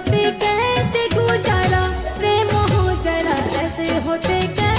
होते कैसे गुजारा प्रेम हो जरा ऐसे होते कैसे